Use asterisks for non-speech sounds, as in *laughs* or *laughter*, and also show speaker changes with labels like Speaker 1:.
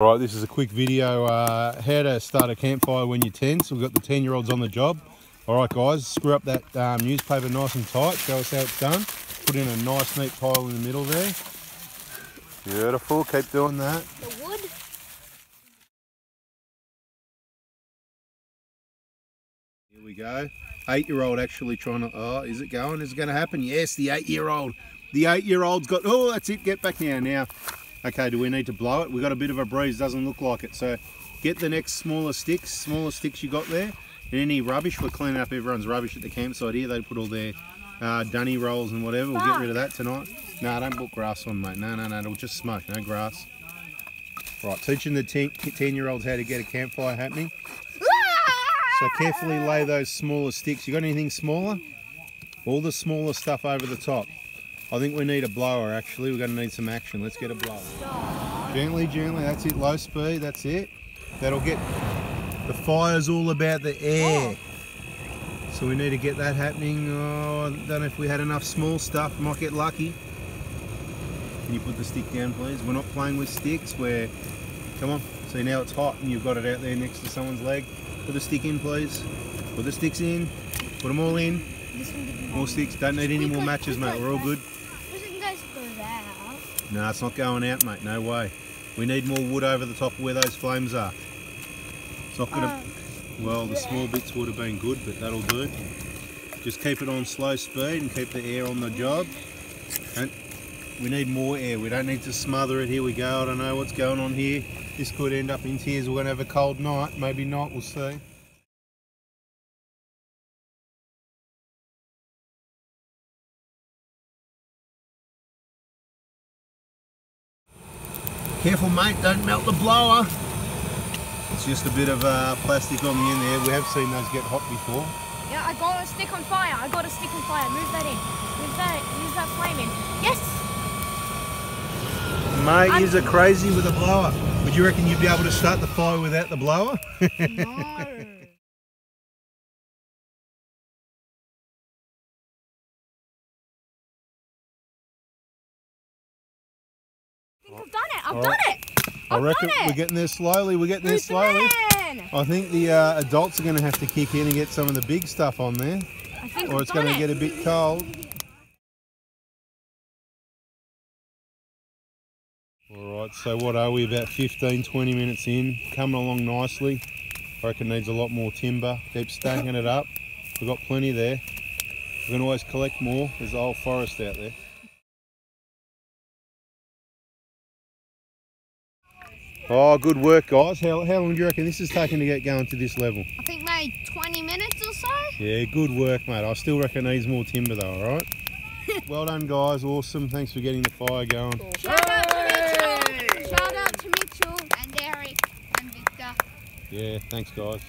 Speaker 1: All right, this is a quick video uh, how to start a campfire when you're 10. So we've got the 10 year olds on the job. All right, guys, screw up that um, newspaper nice and tight. Show us how it's done. Put in a nice, neat pile in the middle there. Beautiful. Keep doing that.
Speaker 2: The wood?
Speaker 1: Here we go. Eight year old actually trying to. Oh, is it going? Is it going to happen? Yes, the eight year old. The eight year old's got. Oh, that's it. Get back now. Now, Okay, do we need to blow it? We've got a bit of a breeze, doesn't look like it. So get the next smaller sticks, smaller sticks you got there. And any rubbish, we're cleaning up everyone's rubbish at the campsite here. They put all their uh, dunny rolls and whatever. We'll get rid of that tonight. No, don't put grass on, mate. No, no, no, it'll just smoke, no grass. Right, teaching the 10 year olds how to get a campfire happening. So carefully lay those smaller sticks. You got anything smaller? All the smaller stuff over the top. I think we need a blower actually. We're going to need some action. Let's get a blower. Gently, gently. That's it. Low speed. That's it. That'll get the fire's all about the air. So we need to get that happening. Oh, I don't know if we had enough small stuff. Might get lucky. Can you put the stick down, please? We're not playing with sticks. We're come on. See now it's hot and you've got it out there next to someone's leg. Put the stick in, please. Put the sticks in. Put them all in. More sticks. Don't need any more matches, mate. We're all good. No, it's not going out, mate. No way. We need more wood over the top of where those flames are. It's not going to... Um, well, the small bits would have been good, but that'll do. Just keep it on slow speed and keep the air on the job. And we need more air. We don't need to smother it. Here we go. I don't know what's going on here. This could end up in tears. We're going to have a cold night. Maybe not. We'll see. Careful mate, don't melt the blower. It's just a bit of uh, plastic on the end there. We have seen those get hot before.
Speaker 2: Yeah, I got a stick on fire. I got a stick on fire. Move that in. Move that, use that flame in. Yes!
Speaker 1: Mate, you're crazy with a blower. Would you reckon you'd be able to start the fire without the blower? *laughs*
Speaker 2: no. Think I've done it. I've done it. I've
Speaker 1: I reckon
Speaker 2: we're
Speaker 1: getting there slowly. We're getting there slowly.
Speaker 2: The
Speaker 1: I think the uh, adults are going to have to kick in and get some of the big stuff on there.
Speaker 2: I think
Speaker 1: or it's going to get a bit cold. Alright, so what are we, about 15, 20 minutes in, coming along nicely. I reckon needs a lot more timber, keep stacking it up. We've got plenty there. We can always collect more, there's a whole forest out there. Oh, good work, guys. How, how long do you reckon this is taking to get going to this level?
Speaker 2: I think maybe 20 minutes or so.
Speaker 1: Yeah, good work, mate. I still reckon needs more timber, though, all right? *laughs* well done, guys. Awesome. Thanks for getting the fire going.
Speaker 2: Cool. Shout out to Mitchell. Shout out to Mitchell and Eric and Victor.
Speaker 1: Yeah, thanks, guys.